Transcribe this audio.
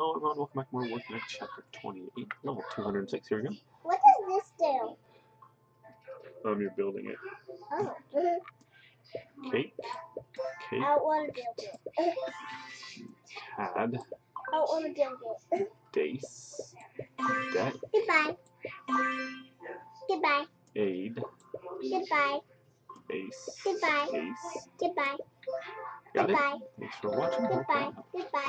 Hello everyone, welcome back to more Word Connect Chapter 28, level 206, here we go. What does this do? Um, you're building it. Oh. Cake, I cake, don't want to build it. Cad. I don't want to build it. dace, debt, Goodbye. Goodbye. aid, Goodbye. ace, Goodbye. ace. Goodbye. Got it? Goodbye. Thanks for watching. Goodbye. Goodbye.